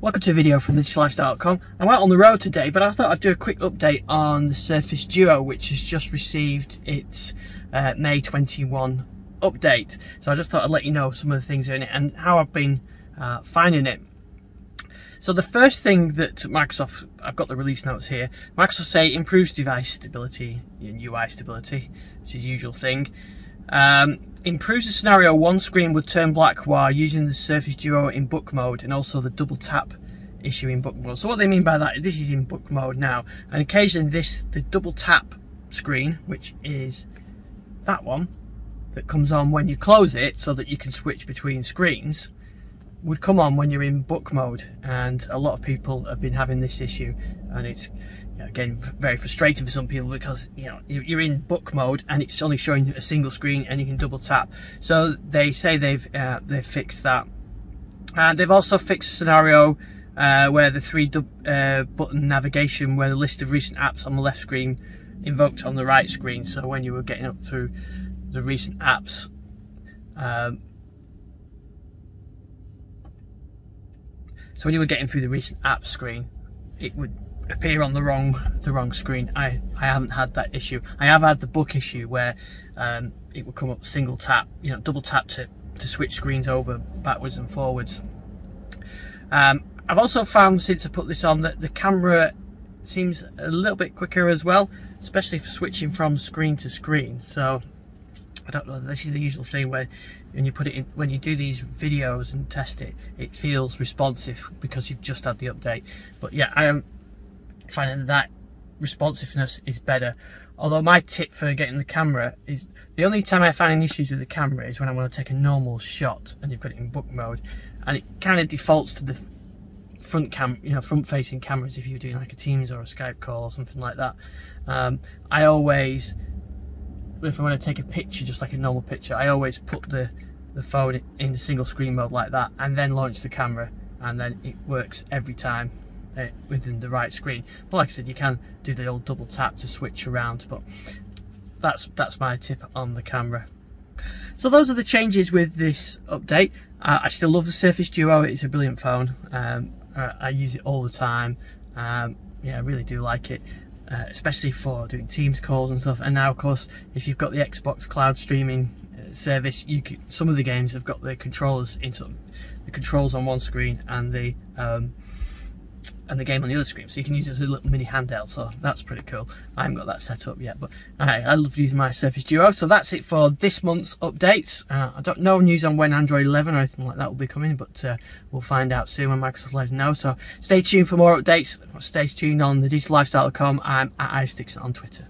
Welcome to a video from digitallifestyle.com. I'm out on the road today, but I thought I'd do a quick update on the Surface Duo, which has just received its uh, May 21 update. So I just thought I'd let you know some of the things in it and how I've been uh, finding it. So the first thing that Microsoft, I've got the release notes here, Microsoft say improves device stability and UI stability, which is usual thing. Um, improves the scenario one screen would turn black while using the Surface Duo in book mode and also the double tap issue in book mode. So what they mean by that, this is in book mode now, and occasionally this, the double tap screen, which is that one, that comes on when you close it so that you can switch between screens, would come on when you're in book mode and a lot of people have been having this issue and it's you know, again very frustrating for some people because you know you're in book mode and it's only showing a single screen and you can double tap. So they say they've uh, they've fixed that. And they've also fixed a scenario uh, where the three uh, button navigation where the list of recent apps on the left screen invoked on the right screen. So when you were getting up through the recent apps um, So when you were getting through the recent app screen, it would appear on the wrong the wrong screen. I, I haven't had that issue. I have had the book issue where um, it would come up single tap, you know, double tap to, to switch screens over backwards and forwards. Um, I've also found since I put this on that the camera seems a little bit quicker as well, especially for switching from screen to screen. So I don't know, this is the usual thing where when you put it in, when you do these videos and test it, it feels responsive because you've just had the update. But yeah, I am finding that responsiveness is better. Although my tip for getting the camera is, the only time I find issues with the camera is when I want to take a normal shot and you've got it in book mode and it kind of defaults to the front cam, you know, front facing cameras if you're doing like a Teams or a Skype call or something like that. Um, I always if I want to take a picture, just like a normal picture, I always put the, the phone in the single screen mode like that and then launch the camera and then it works every time uh, within the right screen. But like I said, you can do the old double tap to switch around, but that's, that's my tip on the camera. So those are the changes with this update. Uh, I still love the Surface Duo, it's a brilliant phone. Um, I, I use it all the time. Um, yeah, I really do like it uh, especially for doing Teams calls and stuff. And now, of course, if you've got the Xbox cloud streaming uh, service, you can, some of the games have got the controllers in the controls on one screen and the um, and the game on the other screen so you can use it as a little mini handheld so that's pretty cool. I haven't got that set up yet but I, I love using my Surface Duo so that's it for this month's updates. Uh, I don't know news on when Android 11 or anything like that will be coming but uh, we'll find out soon when Microsoft lets us know so stay tuned for more updates. Stay tuned on the digitallifestyle.com I'm at iSticks on Twitter